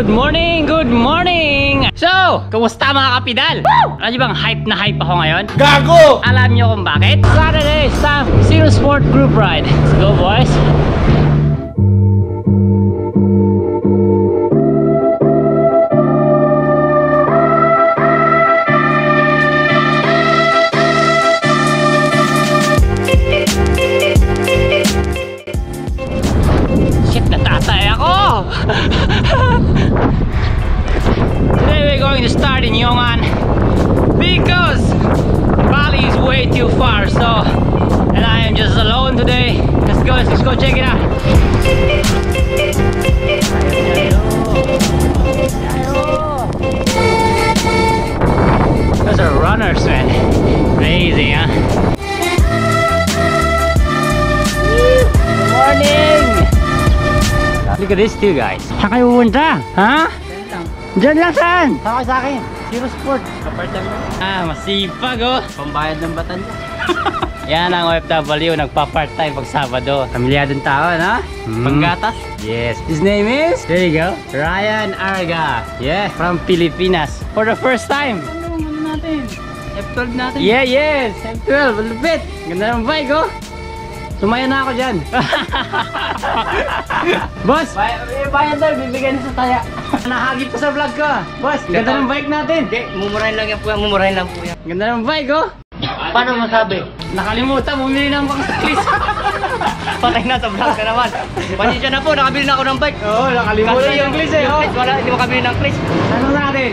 Good morning! Good morning! So, kumusta mga kapidal? Alam niyo bang hype na hype ako ngayon? Gago! Alam niyo kung bakit? Saturday, stop! Zero Sport Group Ride. Let's go, boys! Going to start in Yongan because Bali is way too far, so and I am just alone today. Let's go, let's go check it out. Those are runners, man. amazing huh? Morning! Look at this two guys. Saan kayo pupunta? Ha? Diyan lang saan? Sakay sa akin. Zero Sport. Kapartan mo. Ah, masipag oh. Pambayad ng batan. Yan ang OFW, nagpa-part-time pag Sabado. Pamilyadong tao, no? Mm. Panggatas. Yes. His name is? There you go. Ryan Arga. Yeah, from Pilipinas. For the first time. Ano, ano natin? F12 natin. Yeah, yes. M12, lupit. Ganda ng bike, oh. Sumaya na ako dyan. Boss, Bay bayad daw, bibigyan sa taya. nahagip ko sa vlog ko. Boss, ganda ng bike natin. Hindi, mumurahin lang yan po yan, mumurahin lang po yan. Ganda ng bike, oh. Paano masabi? Nakalimutan, bumili ng pang Chris. Patay na sa vlog ka naman. Pasensya na po, nakabili na ako ng bike. Oo, oh, nakalimutan yung Chris eh, Yung oh. Chris, wala, hindi makabili ng Chris. Ano natin?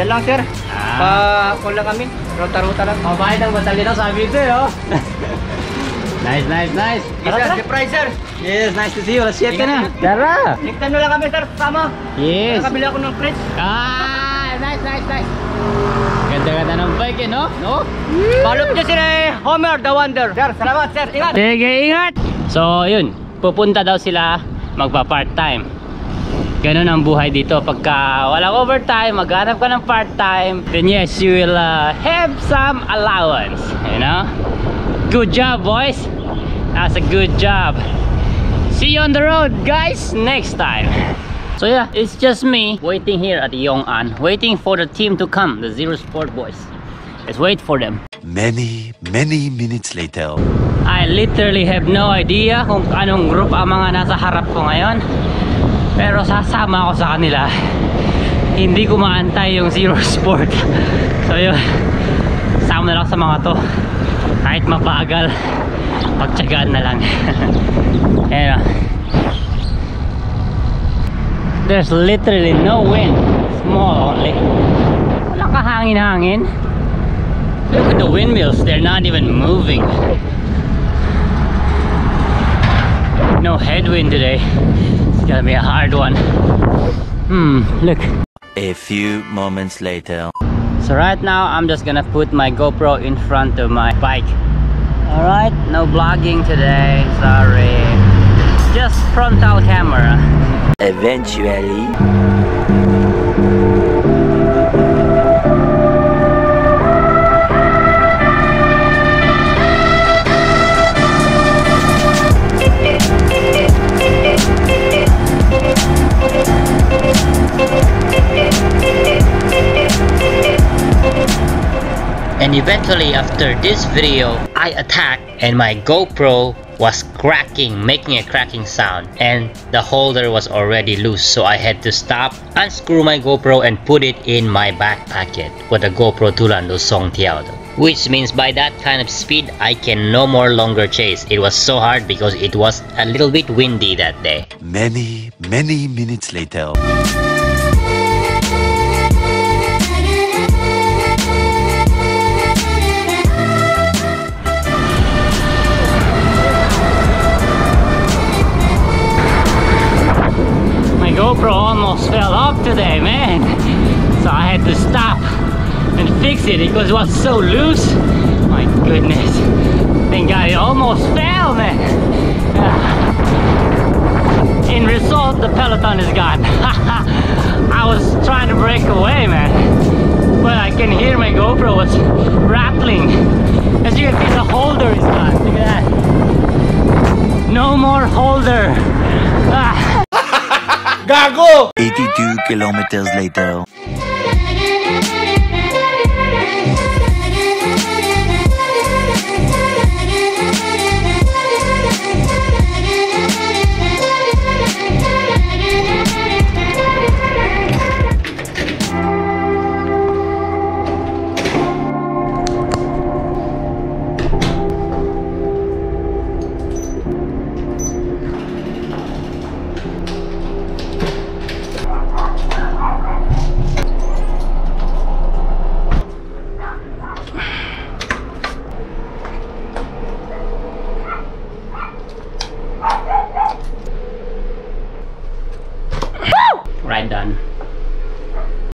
Yan lang sir. Ah. Pa, call lang kami. Ruta-ruta lang. Oh, bakit ang batalyon sabi ito eh, oh. nice, nice, nice. Yes sir, surprise sir. Yes, nice to see you. Let's share ka na. Ingat, Tara. Next time na lang kami sir, sama. Yes. Nakabili ako ng Chris. Ah, nice, nice, nice. Ganda-ganda ng bike eh, no? No? Follow nyo si Homer the Wonder. Sir, salamat sir. Ingat. Sige, ingat. So, yun. Pupunta daw sila magpa-part-time. Ganun ang buhay dito. Pagka walang overtime, maghanap ka ng part-time, then yes, you will uh, have some allowance. You know? Good job, boys. That's a good job. See you on the road, guys, next time. So yeah, it's just me waiting here at Yong'an, waiting for the team to come, the Zero Sport boys. Let's wait for them. Many, many minutes later. I literally have no idea kung anong group ang mga nasa harap ko ngayon. Pero sasama ako sa kanila. Hindi ko maantay yung Zero Sport. So yun, sama na lang sa mga to. Kahit mapagal, pagtsagaan na lang. Ayan o. There's literally no wind. Small only. Walang kahangin-hangin. Look at the windmills, they're not even moving. No headwind today. It's gonna be a hard one. Hmm, look. A few moments later. So right now, I'm just gonna put my GoPro in front of my bike. Alright, no vlogging today, sorry. Just frontal camera. Eventually. And eventually after this video, I attacked and my GoPro was cracking, making a cracking sound and the holder was already loose so I had to stop, unscrew my GoPro and put it in my back pocket with the GoPro tulando song tiado. Which means by that kind of speed, I can no more longer chase. It was so hard because it was a little bit windy that day. Many, many minutes later. GoPro almost fell off today, man. So I had to stop and fix it because it was so loose. My goodness. Thank God it almost fell, man. In result, the Peloton is gone. I was trying to break away, man. But I can hear my GoPro was rattling. Ah. 82 kilometers later.